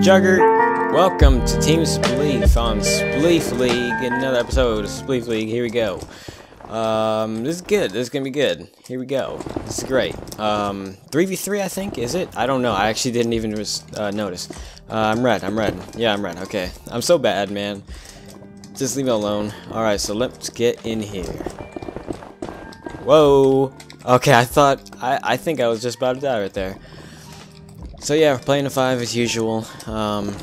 Juger, welcome to Team Spleef on Spleef League. Another episode of Spleef League. Here we go. Um, this is good. This is gonna be good. Here we go. This is great. Um, 3v3, I think, is it? I don't know. I actually didn't even uh, notice. Uh, I'm red. I'm red. Yeah, I'm red. Okay. I'm so bad, man. Just leave me alone. Alright, so let's get in here. Whoa! Okay, I thought... I, I think I was just about to die right there. So yeah, we're playing a 5 as usual. Um,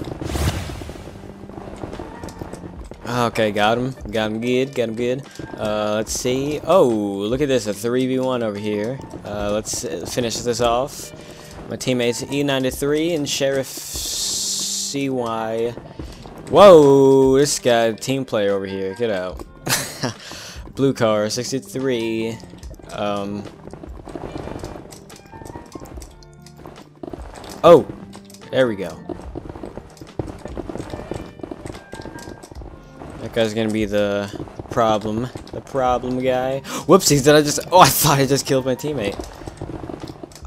okay, got him. Got him good, got him good. Uh, let's see. Oh, look at this, a 3v1 over here. Uh, let's finish this off. My teammates E93 and Sheriff CY. Whoa, this guy, team player over here. Get out. Blue car, 63. Um, Oh! There we go. That guy's gonna be the problem. The problem guy. Whoopsies, did I just... Oh, I thought I just killed my teammate.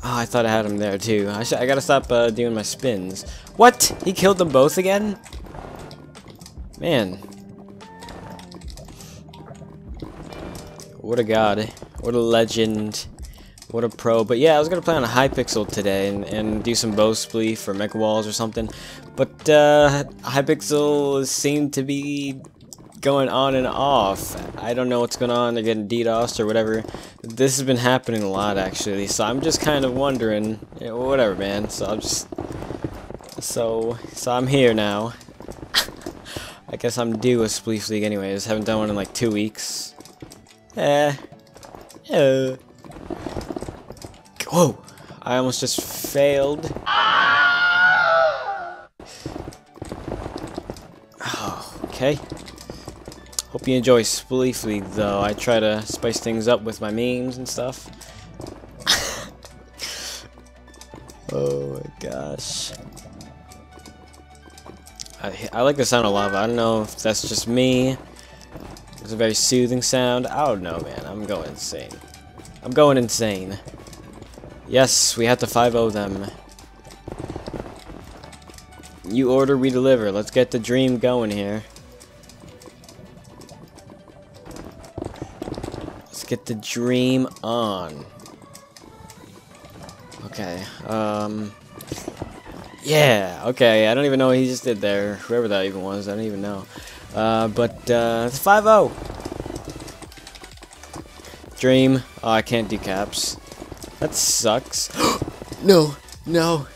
Oh, I thought I had him there, too. I, I gotta stop uh, doing my spins. What? He killed them both again? Man. What a god. What a legend. What a pro. But yeah, I was going to play on a Hypixel today and, and do some bow spleef or Mega Walls or something. But uh, Hypixel seemed to be going on and off. I don't know what's going on. They're getting DDoS or whatever. This has been happening a lot, actually. So I'm just kind of wondering. Yeah, whatever, man. So I'm just... So, so I'm here now. I guess I'm due a Spleef League anyways. Haven't done one in like two weeks. Eh. Eh. Whoa! I almost just failed. Oh, okay. Hope you enjoy Spleef League, though. I try to spice things up with my memes and stuff. oh my gosh. I, I like the sound of lava. I don't know if that's just me. It's a very soothing sound. I don't know, man. I'm going insane. I'm going insane. Yes, we have to 5-0 them. You order, we deliver. Let's get the dream going here. Let's get the dream on. Okay, um... Yeah, okay, I don't even know what he just did there. Whoever that even was, I don't even know. Uh, but, uh, it's 5-0. Dream. Oh, I can't do caps. That sucks. no, no.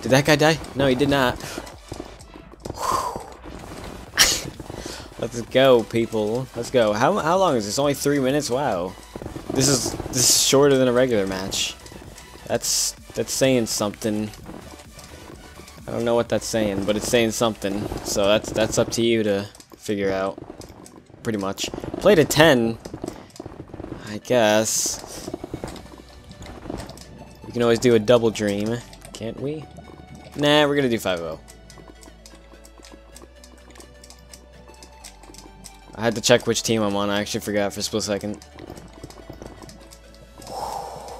Did that guy die? No, he did not. Let's go, people. Let's go. How how long is this? Only three minutes. Wow. This is this is shorter than a regular match. That's that's saying something. I don't know what that's saying, but it's saying something. So that's that's up to you to figure out. Pretty much. Played a 10. I guess can always do a double dream, can't we? Nah, we're gonna do 5-0. I had to check which team I'm on. I actually forgot for a split second.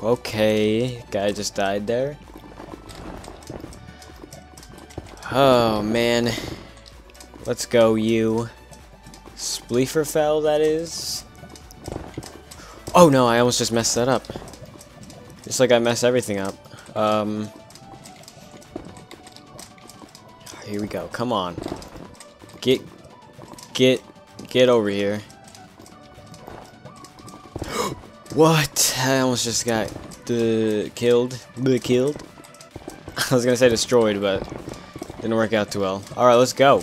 Okay, guy just died there. Oh, man. Let's go, you. Spleeferfell, that is. Oh, no, I almost just messed that up. Just like I mess everything up. Um, here we go. Come on. Get, get, get over here. what? I almost just got the killed. The killed. I was gonna say destroyed, but didn't work out too well. All right, let's go.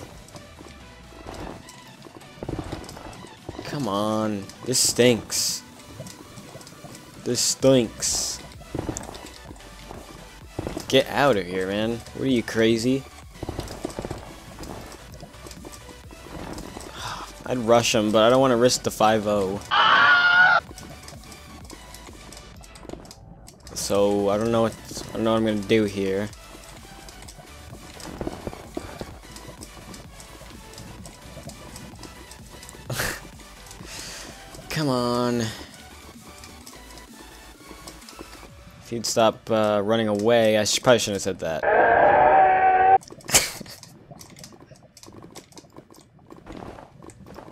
Come on. This stinks. This stinks. Get out of here, man. What are you, crazy? I'd rush him, but I don't want to risk the 5-0. So, I don't know what I don't know what I'm gonna do here. Come on. he'd stop uh, running away. I probably shouldn't have said that.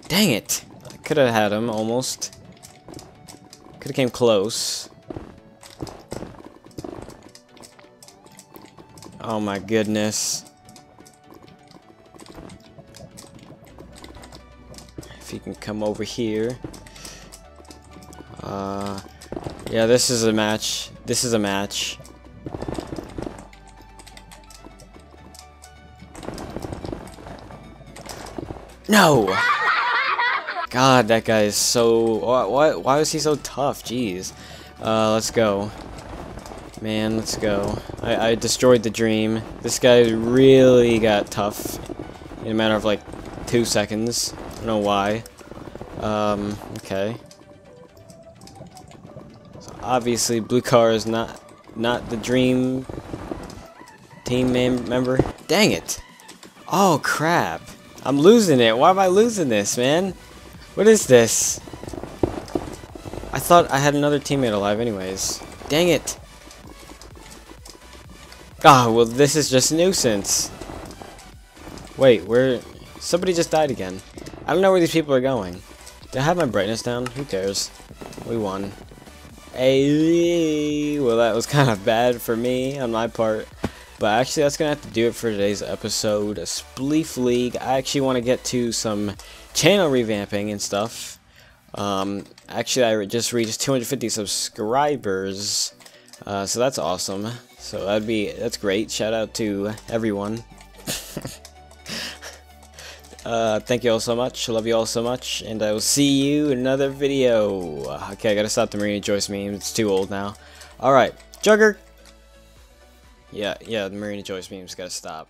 Dang it! I could have had him, almost. Could have came close. Oh my goodness. If he can come over here. Uh, yeah, this is a match this is a match. No! God, that guy is so... Why, why, was he so tough? Jeez. Uh, let's go. Man, let's go. I, I destroyed the dream. This guy really got tough in a matter of like two seconds. I don't know why. Um, okay. Obviously, blue car is not not the dream team member. Dang it! Oh crap! I'm losing it. Why am I losing this, man? What is this? I thought I had another teammate alive anyways. Dang it! Ah, well this is just nuisance. Wait, where... Somebody just died again. I don't know where these people are going. Did I have my brightness down? Who cares? We won. Hey, well that was kind of bad for me on my part. But actually, that's going to have to do it for today's episode of Spleef League. I actually want to get to some channel revamping and stuff. Um, actually, I just reached 250 subscribers, uh, so that's awesome. So that'd be that's great. Shout out to everyone. uh, thank you all so much. Love you all so much, and I will see you in another video. Okay, I gotta stop the Marina Joyce meme. It's too old now. All right, Juger. Yeah, yeah, the Marina Joyce meme's gotta stop.